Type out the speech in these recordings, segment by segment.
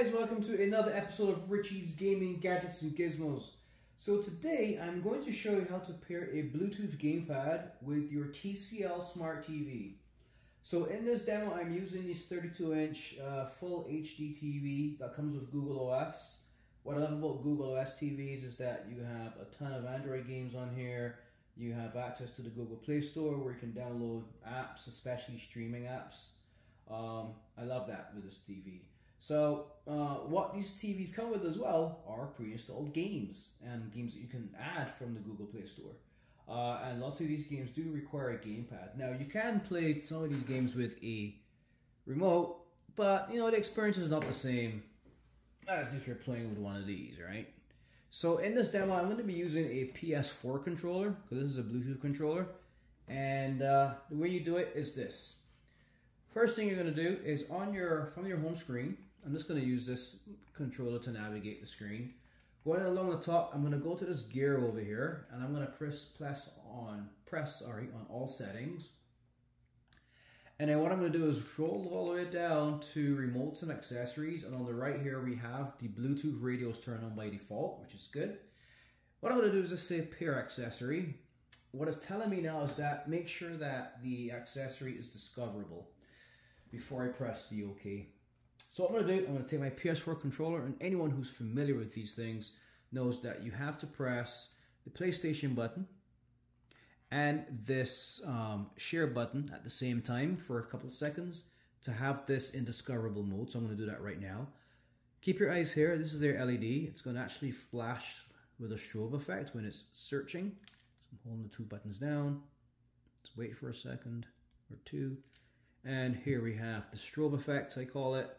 guys, welcome to another episode of Richie's Gaming Gadgets and Gizmos. So today I'm going to show you how to pair a Bluetooth gamepad with your TCL Smart TV. So in this demo I'm using this 32 inch uh, full HD TV that comes with Google OS. What I love about Google OS TVs is that you have a ton of Android games on here. You have access to the Google Play Store where you can download apps, especially streaming apps. Um, I love that with this TV. So uh, what these TVs come with as well are pre-installed games and games that you can add from the Google Play Store. Uh, and lots of these games do require a gamepad. Now you can play some of these games with a remote, but you know the experience is not the same as if you're playing with one of these, right? So in this demo, I'm going to be using a PS4 controller because this is a Bluetooth controller, and uh, the way you do it is this. First thing you're going to do is on your from your home screen, I'm just going to use this controller to navigate the screen. Going along the top, I'm going to go to this gear over here, and I'm going to press press on press sorry on all settings. And then what I'm going to do is scroll all the way down to remotes and accessories. And on the right here, we have the Bluetooth radios turned on by default, which is good. What I'm going to do is just say pair accessory. What it's telling me now is that make sure that the accessory is discoverable before I press the OK. So what I'm going to do, I'm to take my PS4 controller and anyone who's familiar with these things knows that you have to press the PlayStation button and this um, share button at the same time for a couple of seconds to have this in discoverable mode. So I'm going to do that right now. Keep your eyes here. This is their LED. It's going to actually flash with a strobe effect when it's searching. So I'm holding the two buttons down. Let's wait for a second or two. And here we have the strobe effect, I call it.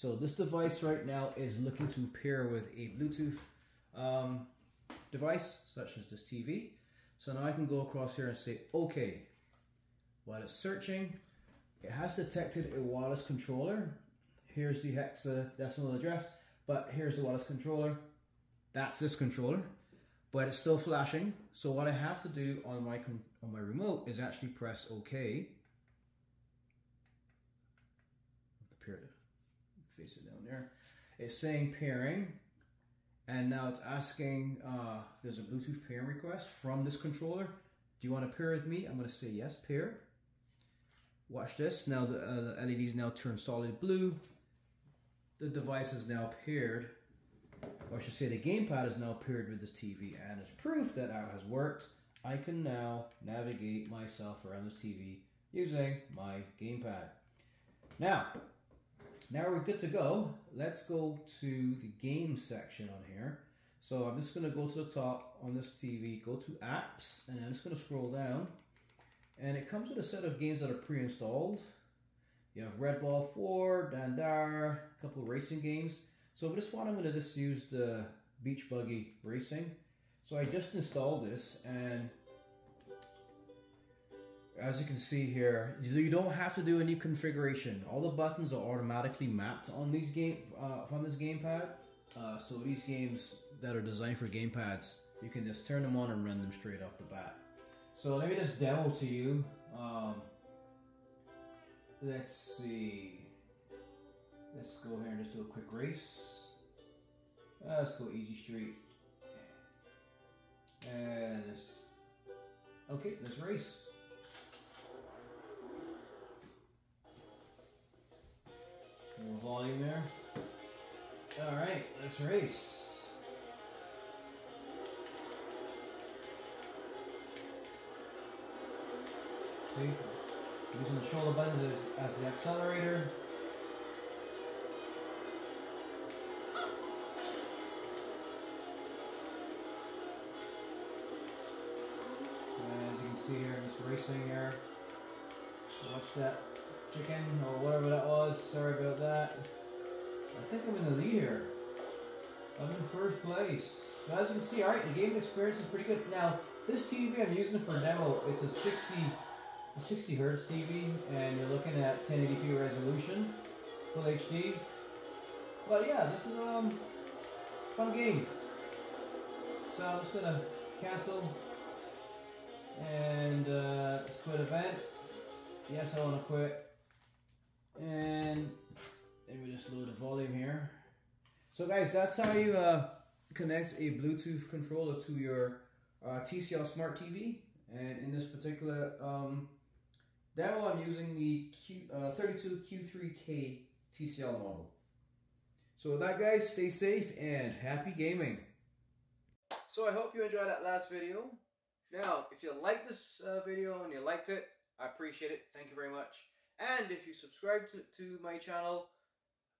So this device right now is looking to pair with a Bluetooth um, device, such as this TV. So now I can go across here and say, okay. While it's searching, it has detected a wireless controller. Here's the hexadecimal address, but here's the wireless controller. That's this controller, but it's still flashing. So what I have to do on my on my remote is actually press OK. The period, face it down there. It's saying pairing, and now it's asking, uh, there's a Bluetooth pairing request from this controller. Do you want to pair with me? I'm going to say yes, pair. Watch this. Now the, uh, the LEDs now turn solid blue. The device is now paired, or I should say the gamepad is now paired with this TV. And as proof that that has worked, I can now navigate myself around this TV using my gamepad. Now, now we're good to go. Let's go to the game section on here. So I'm just going to go to the top on this TV, go to apps, and I'm just going to scroll down. And it comes with a set of games that are pre-installed. You have Red Ball 4, Dandar, a couple racing games. So for this one, I'm going to just use the Beach Buggy Racing. So I just installed this, and as you can see here, you don't have to do any configuration. All the buttons are automatically mapped on these game uh, from this gamepad. Uh, so these games that are designed for gamepads, you can just turn them on and run them straight off the bat. So let me just demo to you. Um, let's see. Let's go here and just do a quick race. Uh, let's go easy street. And let's, okay, let's race. Little volume there. All right, let's race. See, using the shoulder buttons as, as the accelerator. as you can see here, just racing here. Watch that chicken or whatever that was. Sorry about that. I think I'm in the lead here. I'm in first place. But as you can see, alright, the game experience is pretty good. Now, this TV I'm using for demo, it's a 60, a 60 hertz TV, and you're looking at 1080p resolution, full HD. But yeah, this is um fun game. So I'm just gonna cancel and uh, let's quit event. Yes, I want to quit. And then we just load the volume here. So guys, that's how you uh, connect a Bluetooth controller to your uh, TCL Smart TV. And in this particular um, demo, I'm using the Q, uh, 32Q3K TCL model. So with that guys, stay safe and happy gaming. So I hope you enjoyed that last video. Now, if you liked this uh, video and you liked it, I appreciate it. Thank you very much. And if you subscribe to, to my channel,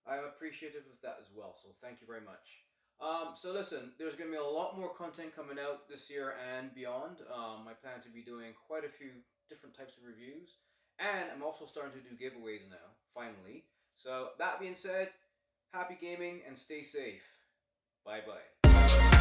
I'm appreciative of that as well. So thank you very much. Um, so listen, there's going to be a lot more content coming out this year and beyond. Um, I plan to be doing quite a few different types of reviews. And I'm also starting to do giveaways now, finally. So that being said, happy gaming and stay safe. Bye-bye.